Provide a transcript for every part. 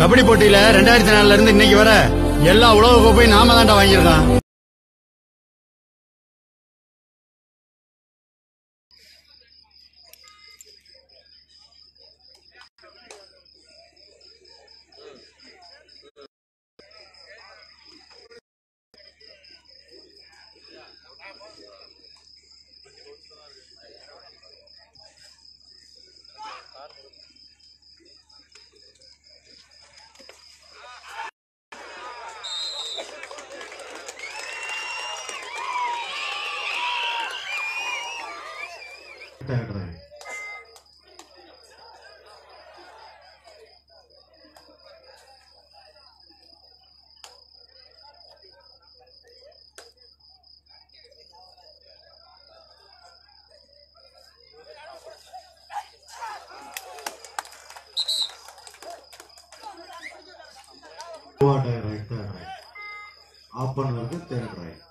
கபடி போட்டியில ரெண்டாயிரத்தி நாலுல இருந்து இன்னைக்கு வர எல்லா உலக கோப்பையும் நாம तैर रहे हैं तैर रहे तैर रहे आप बन करके तैर रहे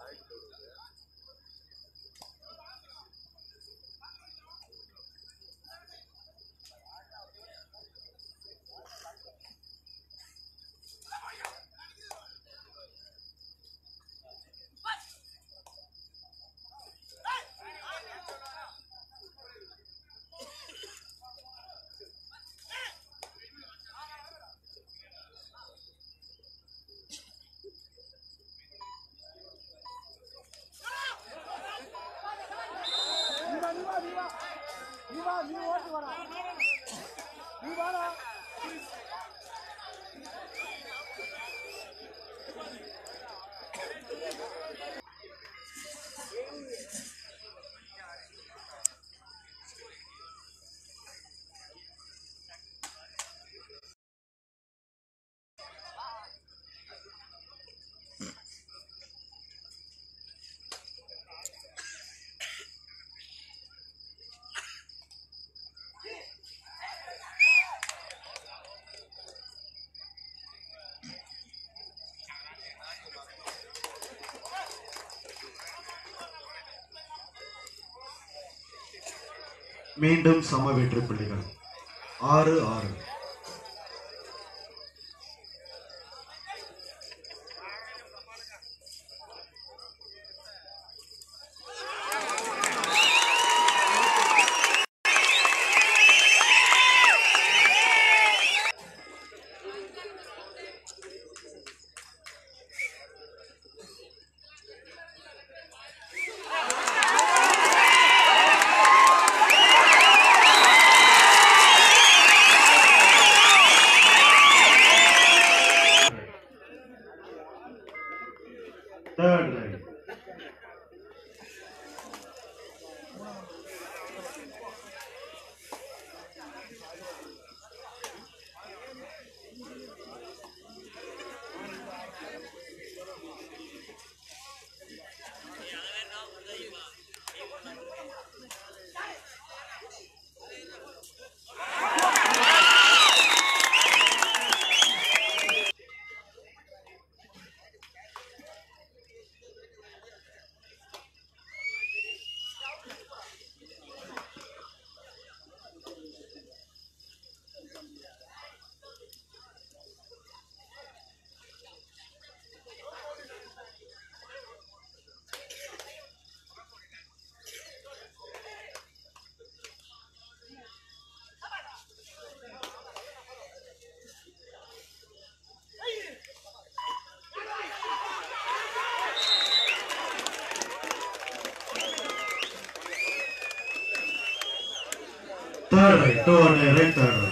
மீண்டும் சம வெற்றி புள்ளிகள். ஆறு ஆறு. third line Terry, Tony Ritter,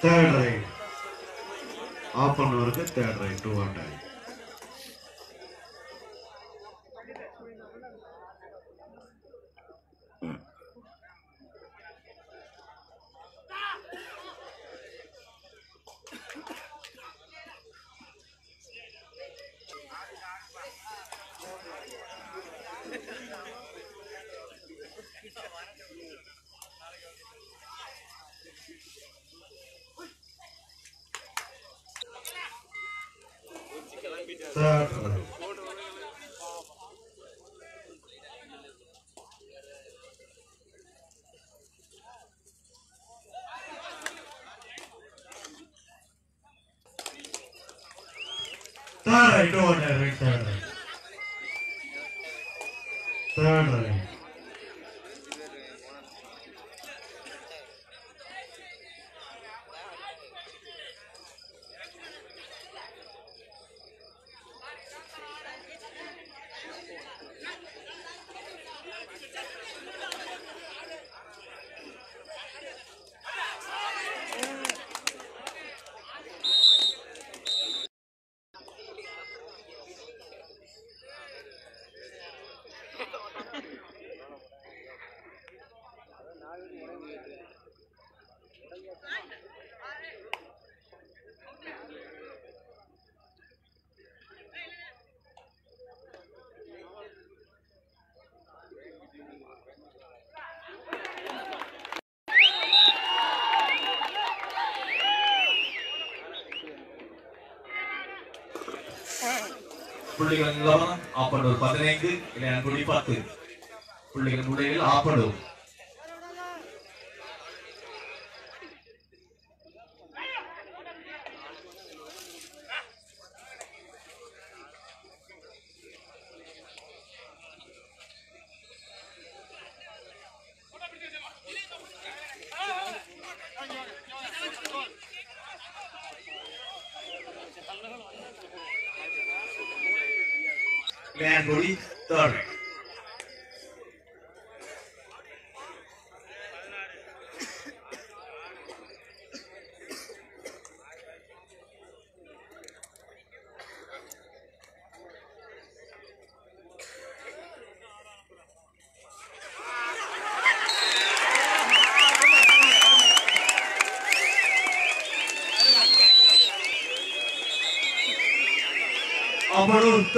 third third right open work third right two Thank you. Third, I don't have it. Third, I. Third right. புள்ளிகள் கவனம் ஆப்பனூர் பதினைந்து இளையான்குடி பத்து. புள்ளிகள் முடிவில் ஆப்பனூர் ஆப்பனூர்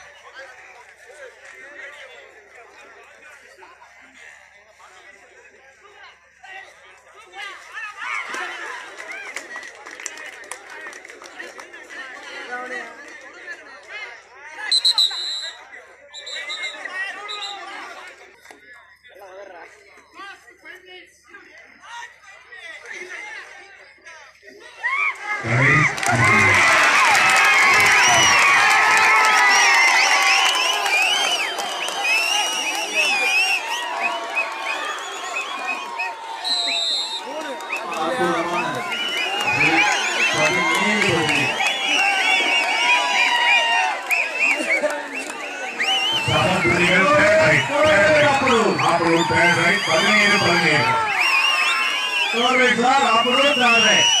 Gary Aguirre. आप लोग आप लोग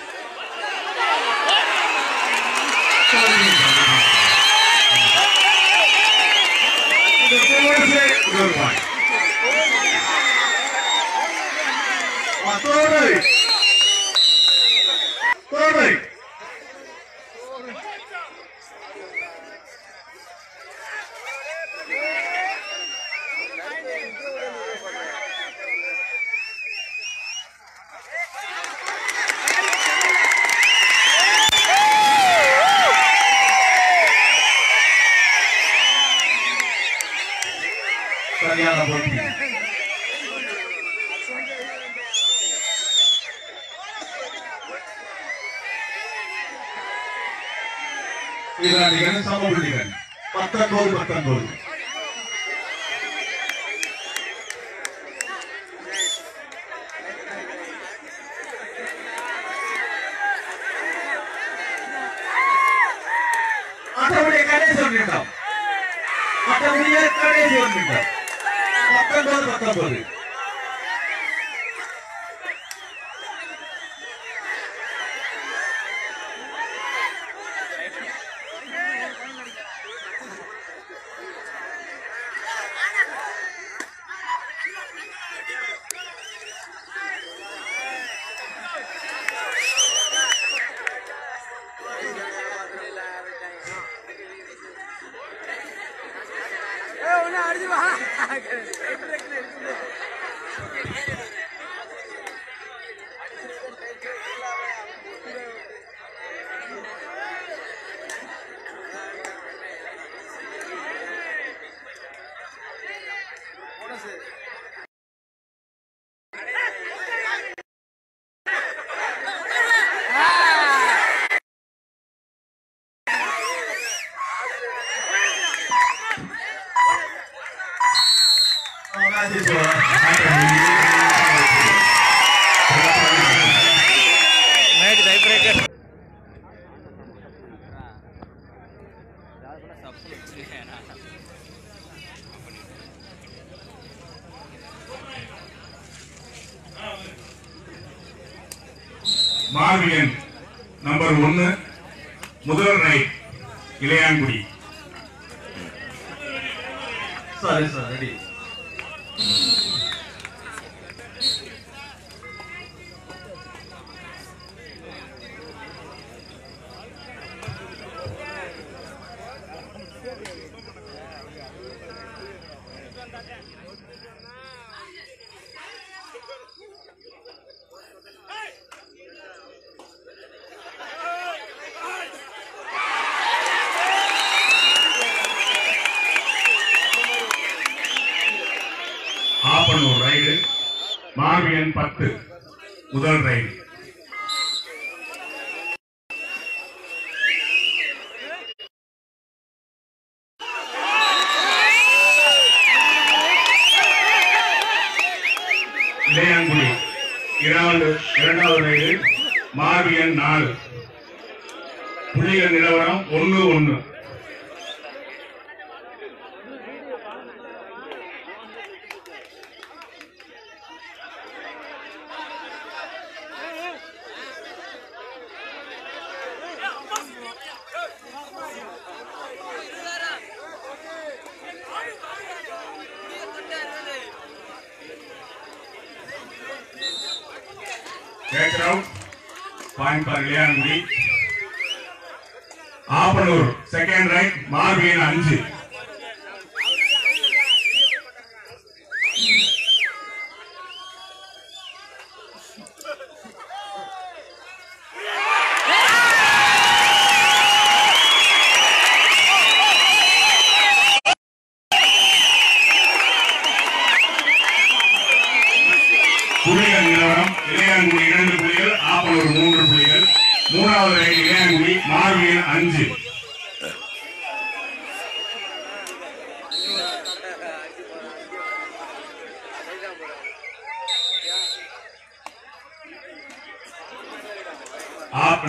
Flores! ಗೋಲ್ ಮಾತಾಡ್ಬೋದು আঠারো এখানে জন্মিতাম আঠারো এখানে জন্মিতাম কত বল কত বলে I gotta say. மார்வியன் நம்பர் ஒன்னு முதல் raid Ilayangudi. Sorry sir ready Appanur raid மார்வியன் பத்து முதல் ரைடு இளையாங்குடி இரண்டாவது இரண்டாவது ரைடு மார்வியன் நாலு. புள்ளிகள் நிலவரம் ஒன்று ஒன்று. ஆப்பனூர் செகண்ட் ரேங்க் மார்வியன் அஞ்சு புள்ளிகள் நிலவரம் இளையான்குடி இரண்டு புள்ளிகள் ஆப்பனூர் மூன்று புள்ளிகள் மூணாவது ரைட் இளையான்குடி மார்வியன் அஞ்சு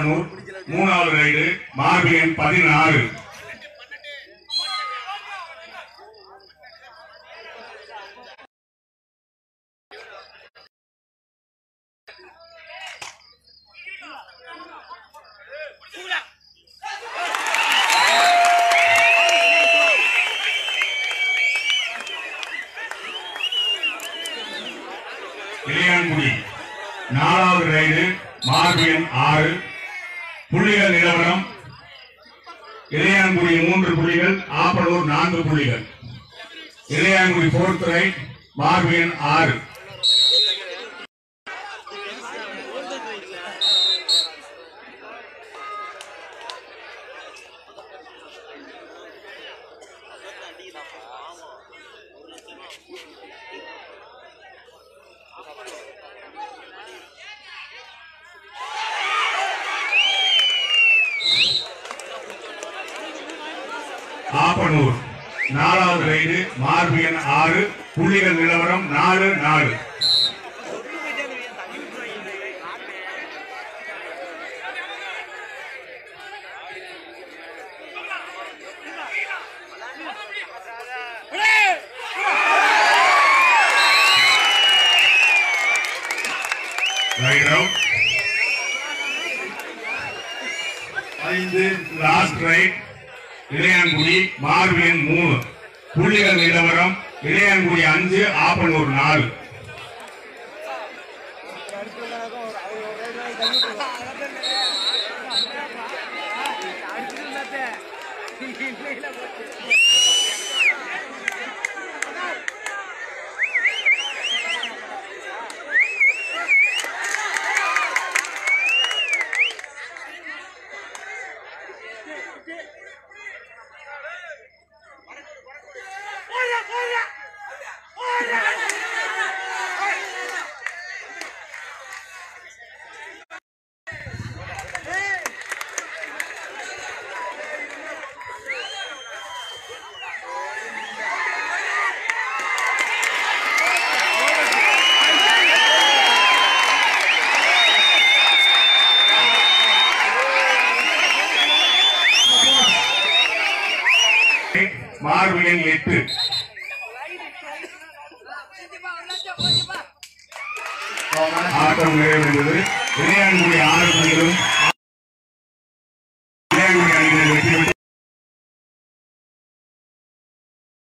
ஆப்பனூர் மூணாவது ரைடு மார்வியன் பதினாறு. இளையான்குடி. நாலாவது ரைடு மார்பியன் ஆறு. புள்ளிகள் நிலவரம்? இளையான்குடி மூன்று புள்ளிகள் ஆப்பலூர் நான்கு புள்ளிகள். இளையான்குடி போர்த் ரைட் மார்பியன் ஆறு. ஆப்பனூர் நாலாவது ரைடு மார்பியன் ஆறு புள்ளிகள் நிலவரம் நாலு நாலு ரைட் அவுட் ஐந்து லாஸ்ட் ரைட் இளையான்குடி மார்வியன் மூணு. புள்ளிகள் நிலவரம் இளையான்குடி அஞ்சு ஆப்பனூர் நாலு. மார்பு எண் எட்டு ஆட்டம் நிறைவடைந்தது இளையான்குடி ஆறு புள்ளிகளும்